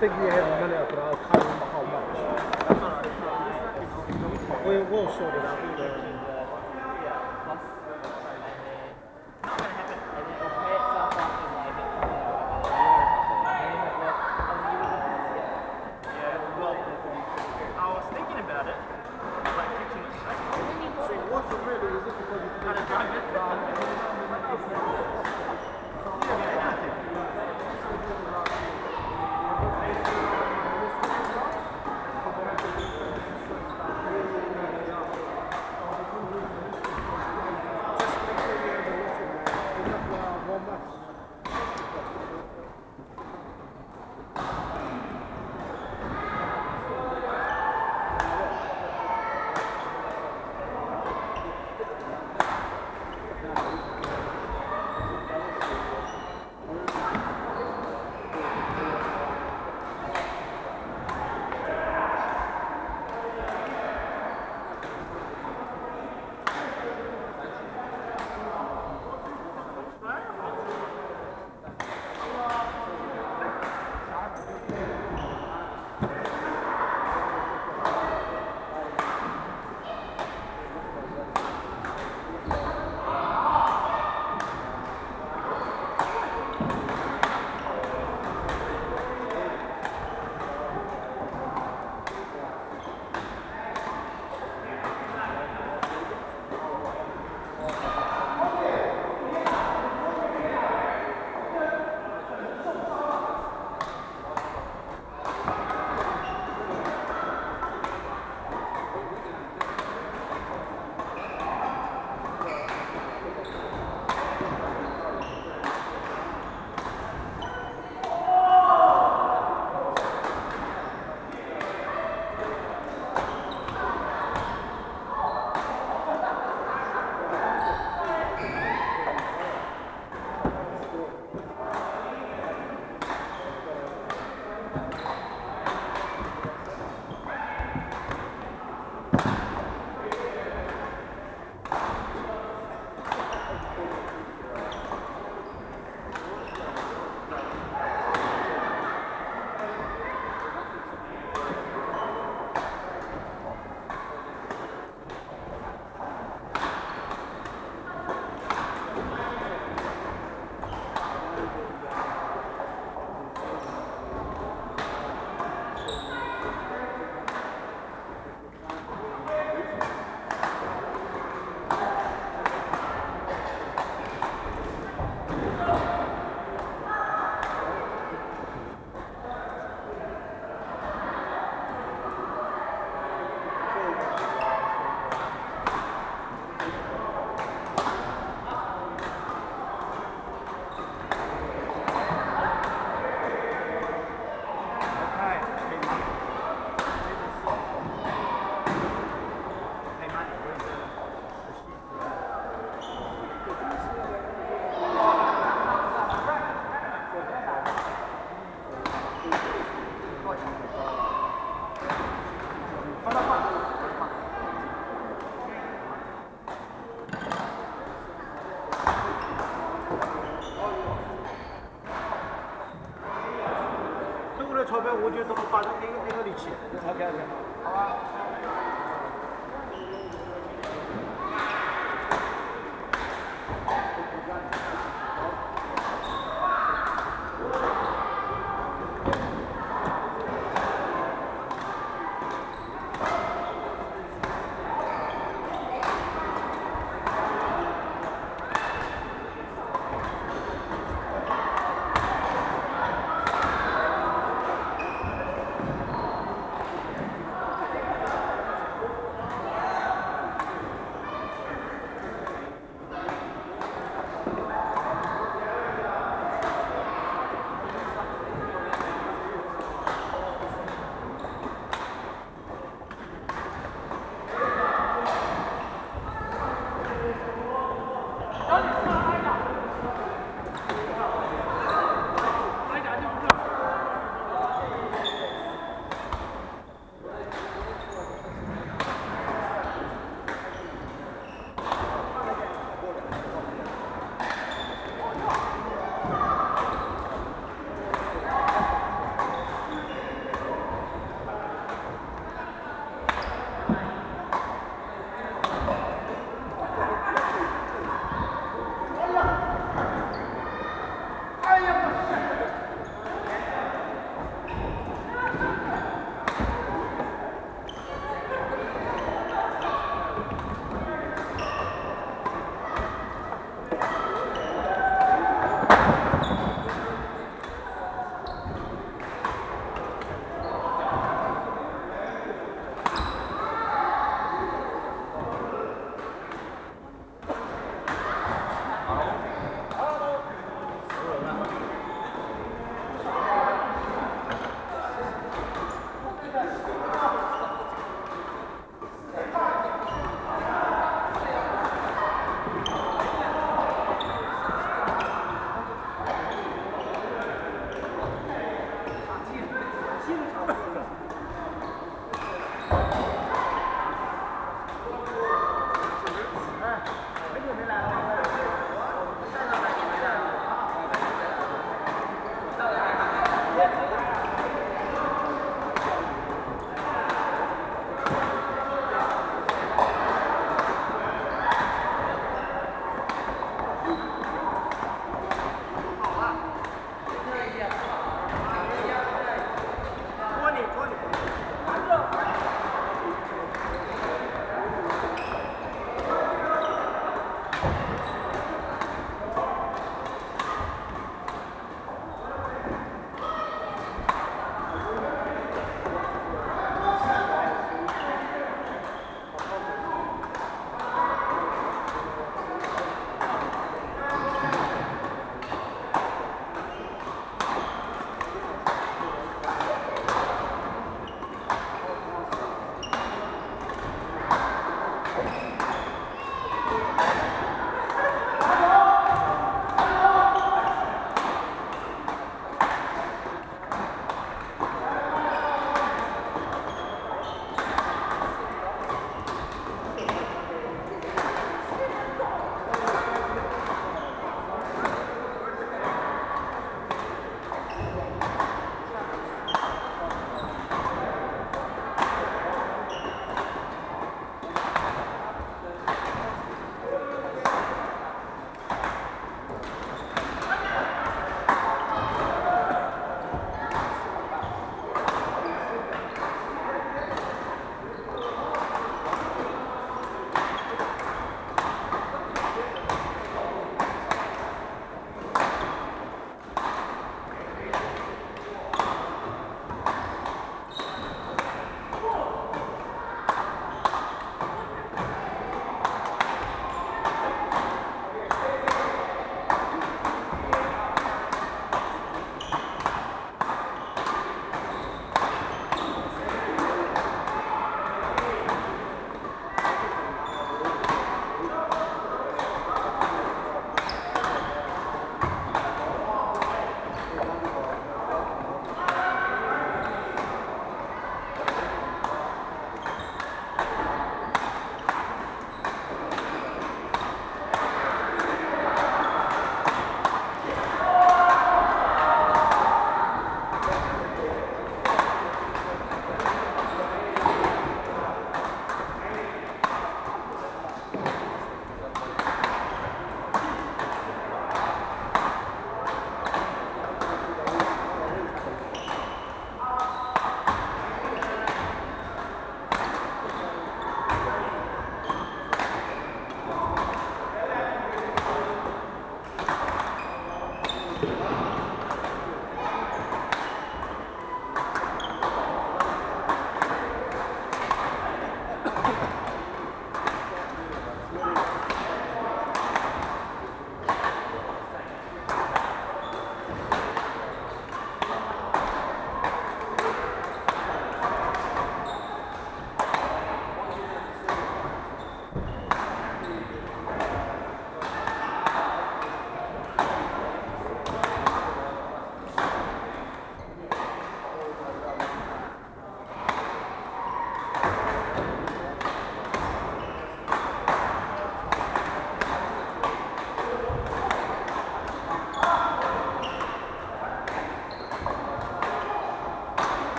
think we have a minute, but I can't remember how much. We will sort it out. Um,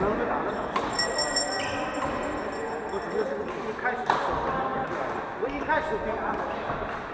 能打的我只是是个一开始的时候我一开始给安排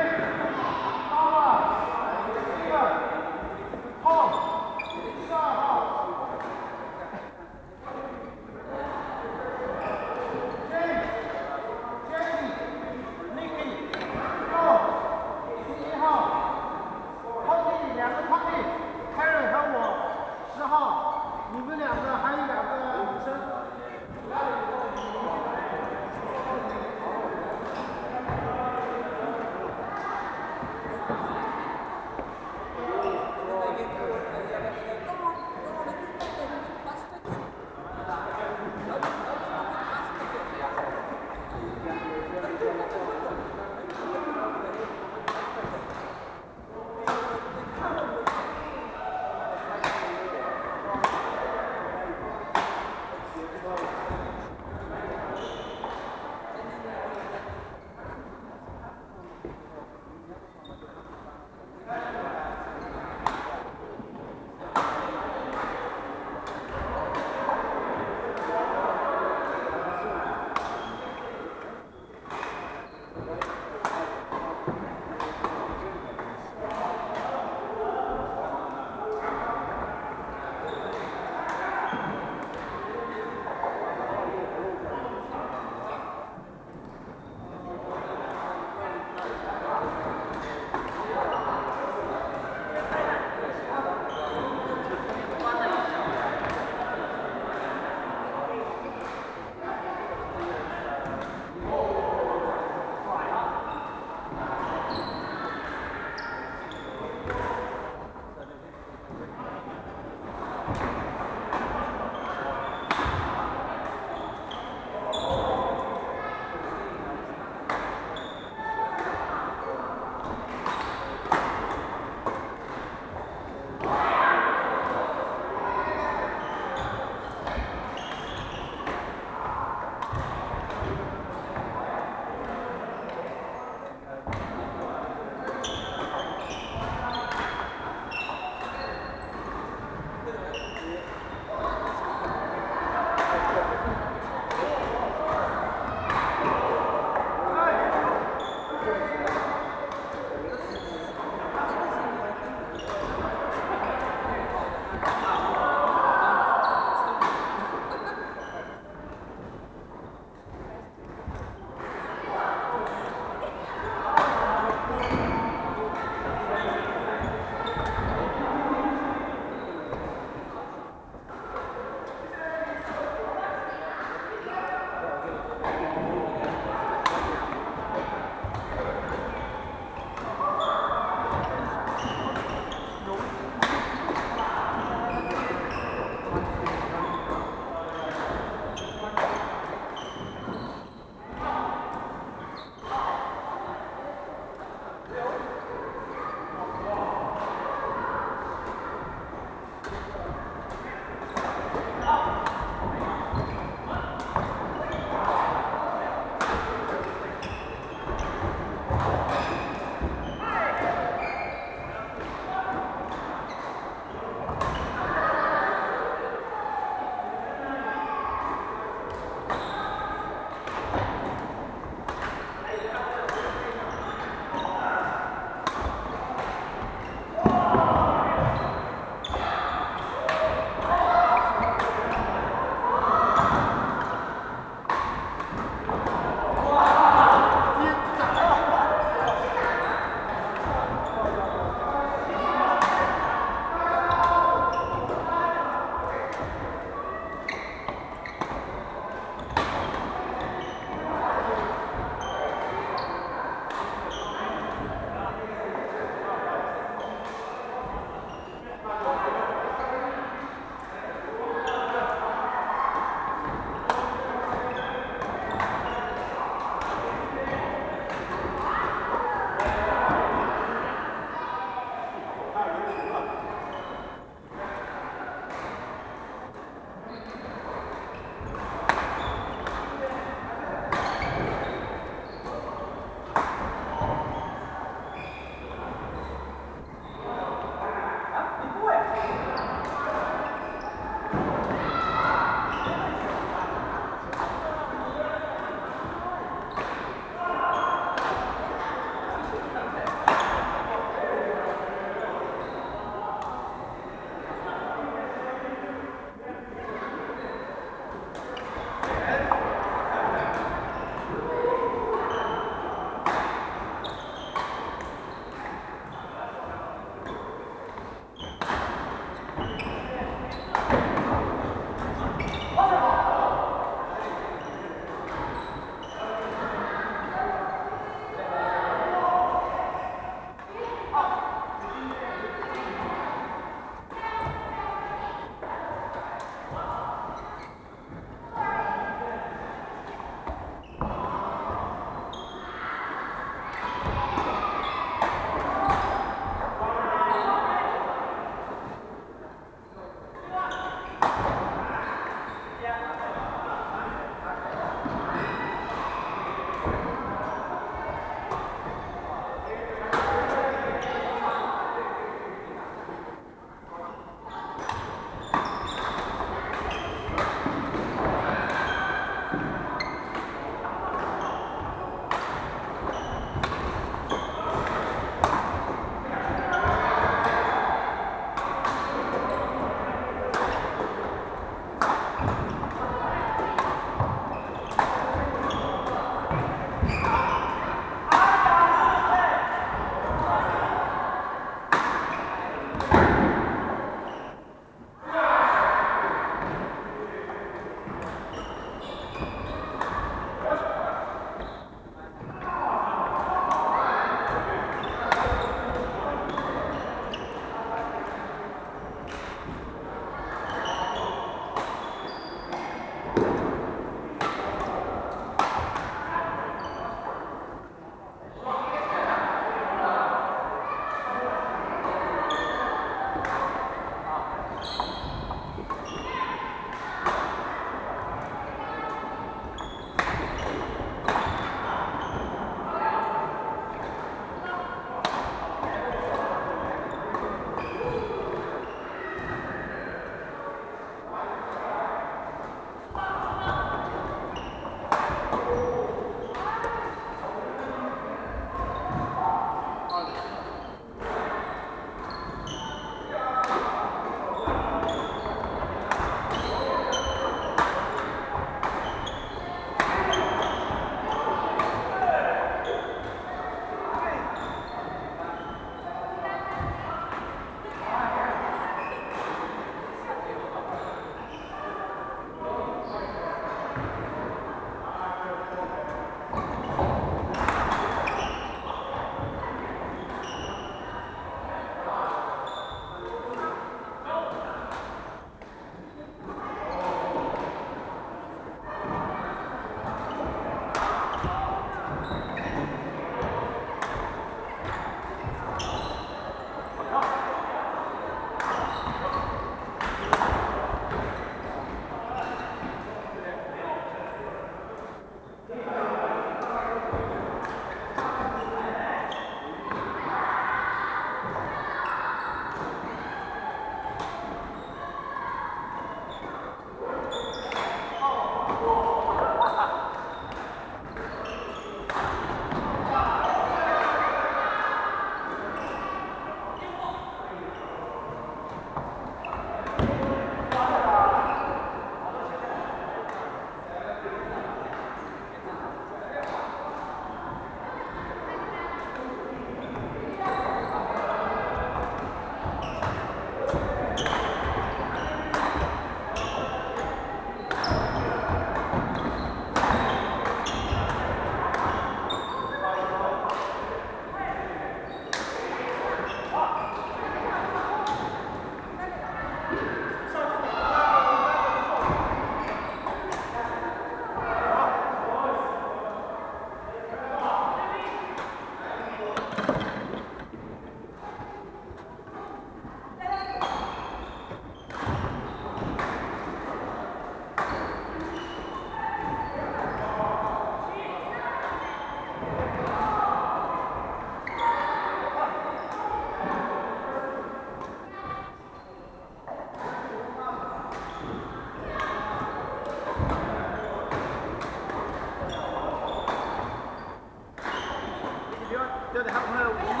他不是五毛，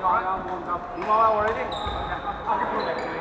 又阿黄，五毛啊，我这里。